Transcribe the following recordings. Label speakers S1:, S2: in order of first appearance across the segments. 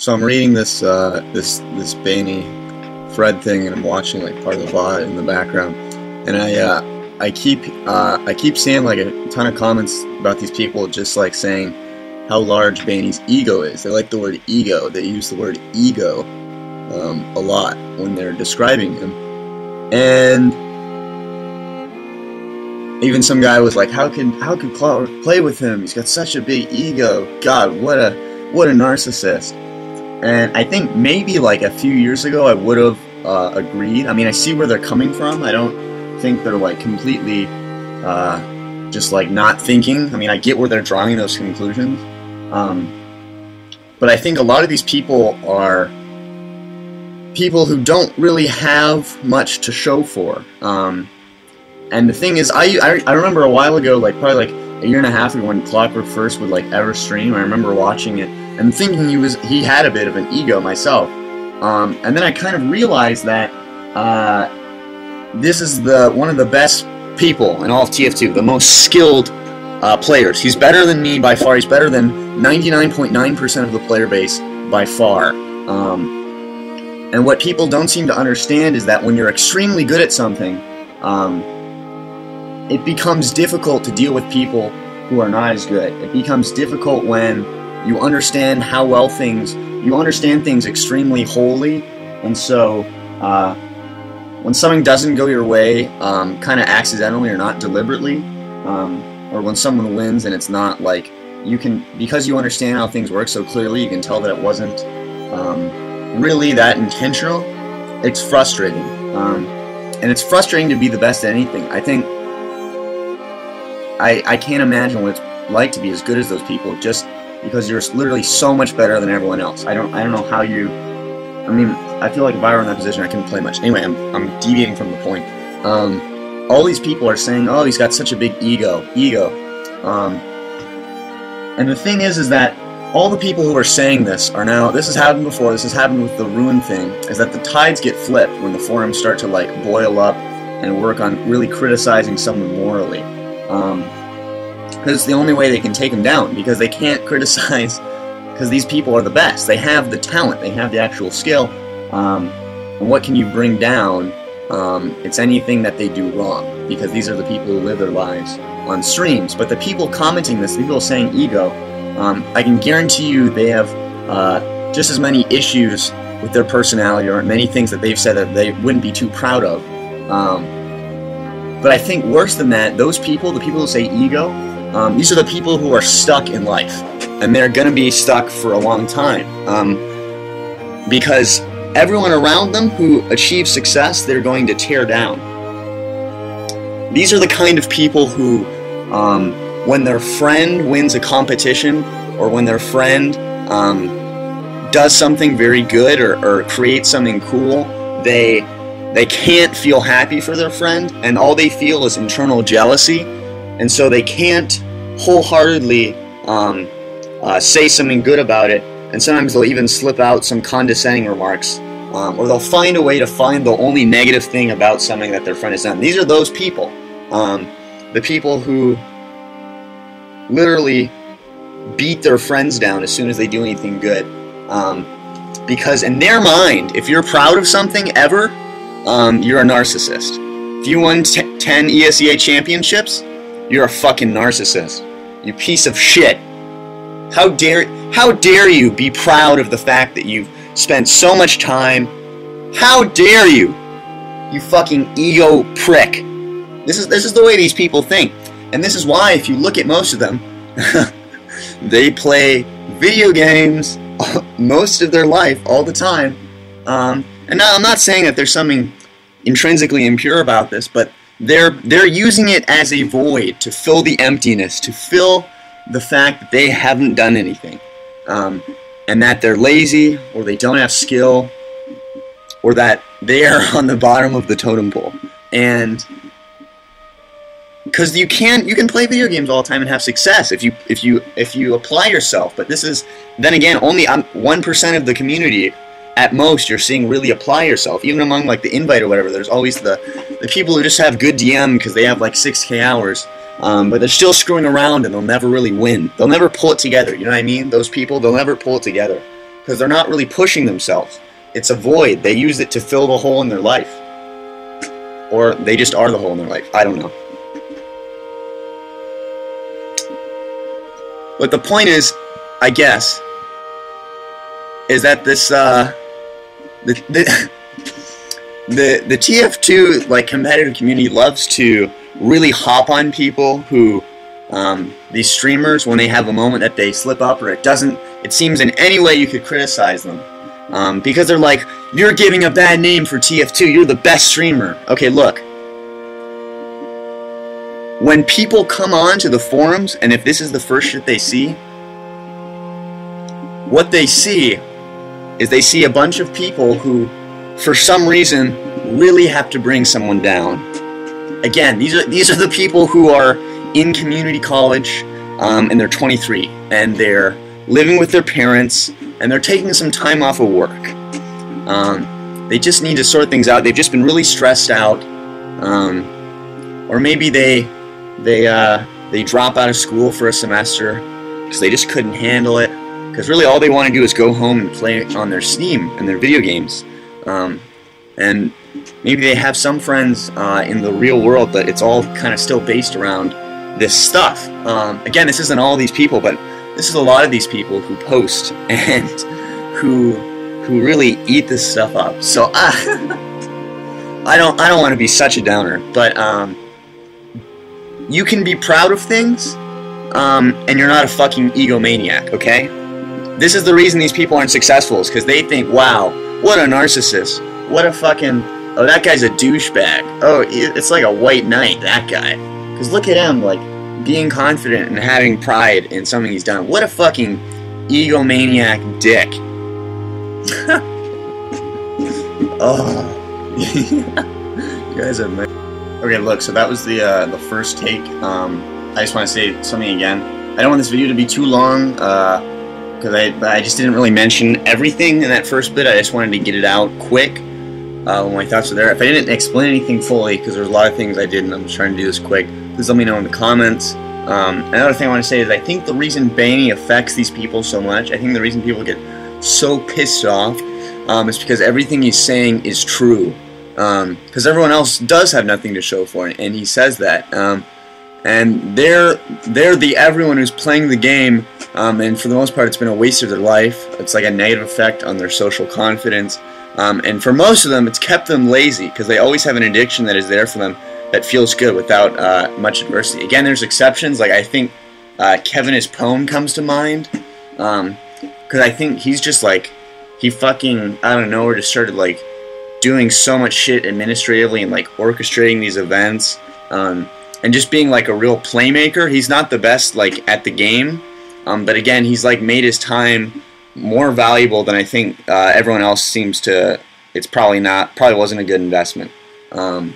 S1: So I'm reading this uh, this this b4nny Fred thing, and I'm watching like part of the VOD in the background, and I uh, I keep uh, I keep seeing like a ton of comments about these people just like saying how large b4nny's ego is. They like the word ego. They use the word ego um, a lot when they're describing him, and even some guy was like, "How can how could Clark play with him? He's got such a big ego. God, what a what a narcissist." And I think maybe like a few years ago, I would have uh, agreed. I mean, I see where they're coming from. I don't think they're like completely uh, just like not thinking. I mean, I get where they're drawing those conclusions. Um, but I think a lot of these people are people who don't really have much to show for. Um, and the thing is, I, I, I remember a while ago, like probably like a year and a half ago, when Clockwork first would like ever stream. I remember watching it and thinking he was he had a bit of an ego myself. Um, and then I kind of realized that uh, this is the one of the best people in all of TF2, the most skilled uh, players. He's better than me by far. He's better than 99.9% of the player base by far. Um, and what people don't seem to understand is that when you're extremely good at something, um, it becomes difficult to deal with people who are not as good. It becomes difficult when you understand how well things, you understand things extremely wholly, and so uh, when something doesn't go your way, um, kind of accidentally or not deliberately, um, or when someone wins and it's not like you can, because you understand how things work so clearly, you can tell that it wasn't um, really that intentional. It's frustrating. Um, and it's frustrating to be the best at anything. I think I, I can't imagine what it's like to be as good as those people just because you're literally so much better than everyone else. I don't I don't know how you I mean, I feel like if I were in that position I couldn't play much. Anyway, I'm, I'm deviating from the point. Um, all these people are saying, oh, he's got such a big ego, ego. Um, and the thing is, is that all the people who are saying this are now, this has happened before, this has happened with the Ruin thing, is that the tides get flipped when the forums start to like boil up and work on really criticizing someone morally. Um, because it's the only way they can take them down, because they can't criticize, because these people are the best. They have the talent, they have the actual skill. Um, and what can you bring down? Um, it's anything that they do wrong, because these are the people who live their lives on streams. But the people commenting this, the people saying ego, um, I can guarantee you they have uh, just as many issues with their personality or many things that they've said that they wouldn't be too proud of. Um, but I think worse than that, those people, the people who say ego, um, these are the people who are stuck in life, and they're going to be stuck for a long time um, because everyone around them who achieves success, they're going to tear down. These are the kind of people who, um, when their friend wins a competition or when their friend um, does something very good or, or creates something cool, they they can't feel happy for their friend, and all they feel is internal jealousy, and so they can't wholeheartedly um, uh, say something good about it, and sometimes they'll even slip out some condescending remarks, um, or they'll find a way to find the only negative thing about something that their friend has done. These are those people, um, the people who literally beat their friends down as soon as they do anything good. Um, because in their mind, if you're proud of something ever, um, you're a narcissist. If you won t- 10 ESEA championships, you're a fucking narcissist. You piece of shit. How dare how dare you be proud of the fact that you've spent so much time? How dare you? You fucking ego prick. This is this is the way these people think. And this is why if you look at most of them, they play video games most of their life all the time. Um, and now I'm not saying that there's something intrinsically impure about this, but they're they're using it as a void to fill the emptiness, to fill the fact that they haven't done anything, um, and that they're lazy or they don't have skill, or that they are on the bottom of the totem pole. And because you can you can play video games all the time and have success if you if you if you apply yourself. But this is then again only one percent of the community at most you're seeing really apply yourself. Even among like the invite or whatever, there's always the the people who just have good DM because they have like 6k hours, um, but they're still screwing around and they'll never really win. They'll never pull it together. You know what I mean? Those people, they'll never pull it together because they're not really pushing themselves. It's a void. They use it to fill the hole in their life. Or they just are the hole in their life. I don't know. But the point is, I guess, is that this uh, the, the the the TF2 like competitive community loves to really hop on people who um, these streamers when they have a moment that they slip up or it doesn't it seems in any way you could criticize them. Um, because they're like you're giving a bad name for TF2 you're the best streamer. Okay look. When people come on to the forums and if this is the first shit they see what they see is they see a bunch of people who for some reason really have to bring someone down again these are these are the people who are in community college um, and they're 23 and they're living with their parents and they're taking some time off of work. Um, they just need to sort things out. They've just been really stressed out, um, or maybe they they uh, they drop out of school for a semester because they just couldn't handle it. Because really, all they want to do is go home and play on their Steam and their video games. Um, and maybe they have some friends uh, in the real world, but it's all kind of still based around this stuff. Um, again, this isn't all these people, but this is a lot of these people who post and who who really eat this stuff up. So uh, I don't I don't want to be such a downer, but um, you can be proud of things, um, and you're not a fucking egomaniac. Okay, this is the reason these people aren't successful is because they think, wow, what a narcissist, what a fucking oh that guy's a douchebag. Oh, it's like a white knight that guy. Because look at him, like being confident and having pride in something he's done. What a fucking egomaniac dick. oh, you guys are. Okay, look. So that was the uh, the first take. Um, I just want to say something again. I don't want this video to be too long uh, because I I just didn't really mention everything in that first bit. I just wanted to get it out quick. Uh, my thoughts are there. If I didn't explain anything fully, because there's a lot of things I did, and I'm just trying to do this quick please let me know in the comments. Um, another thing I want to say is I think the reason b4nny affects these people so much, I think the reason people get so pissed off um, is because everything he's saying is true. Because um, everyone else does have nothing to show for it, and he says that. Um, and they're they're the everyone who's playing the game, um, and for the most part, it's been a waste of their life. It's like a negative effect on their social confidence. Um, and for most of them, it's kept them lazy because they always have an addiction that is there for them that feels good without uh, much adversity. Again, there's exceptions. Like I think uh, Kevin is Pwn comes to mind because um, I think he's just like he fucking I don't know, or just started like doing so much shit administratively and like orchestrating these events um, and just being like a real playmaker. He's not the best like at the game, um, but again, he's like made his time more valuable than I think uh, everyone else seems to. It's probably not. Probably wasn't a good investment. Um,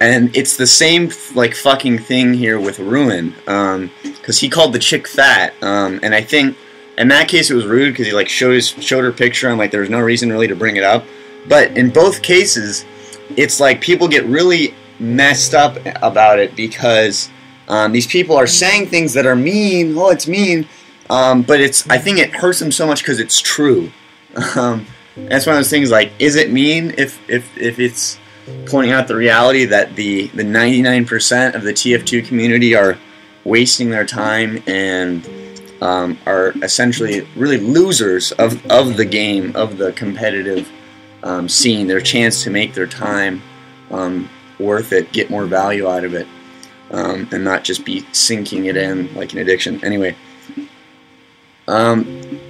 S1: and it's the same like fucking thing here with Ruin, because um, he called the chick fat, um, and I think in that case it was rude because he like showed his showed her picture and like there was no reason really to bring it up. But in both cases, it's like people get really messed up about it because um, these people are saying things that are mean. Oh, it's mean, um, but it's I think it hurts them so much because it's true. Um, that's one of those things like, is it mean if if if it's pointing out the reality that the the 99% of the TF2 community are wasting their time and um, are essentially really losers of, of the game, of the competitive um, scene. Their chance to make their time um, worth it, get more value out of it, um, and not just be sinking it in like an addiction. Anyway, um,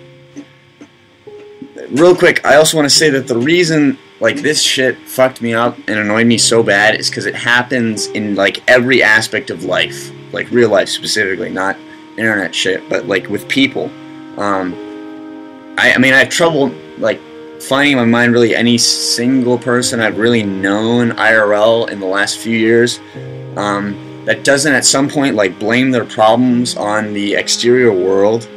S1: real quick, I also want to say that the reason like this shit fucked me up and annoyed me so bad is because it happens in like every aspect of life, like real life specifically, not internet shit, but like with people. Um, I, I mean, I have trouble like finding in my mind really any single person I've really known IRL in the last few years um, that doesn't at some point like blame their problems on the exterior world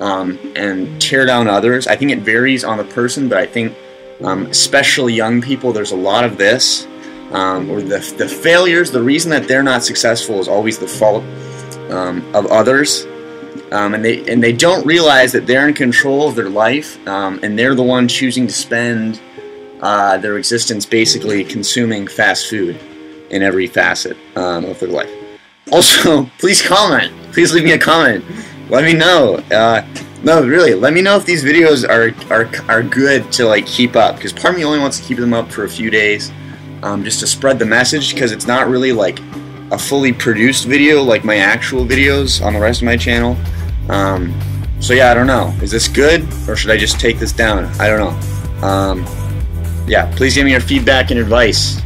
S1: um, and tear down others. I think it varies on the person, but I think um, especially young people, there's a lot of this. Um, or the, the failures, the reason that they're not successful is always the fault um, of others. Um, and they and they don't realize that they're in control of their life, um, and they're the one choosing to spend uh, their existence basically consuming fast food in every facet um, of their life. Also, please comment. Please leave me a comment. Let me know. Uh, no, really, let me know if these videos are are, are good to like keep up. Because part of me only wants to keep them up for a few days, um, just to spread the message. Because it's not really like a fully produced video like my actual videos on the rest of my channel. Um, so yeah, I don't know. Is this good or should I just take this down? I don't know. Um, yeah, please give me your feedback and advice.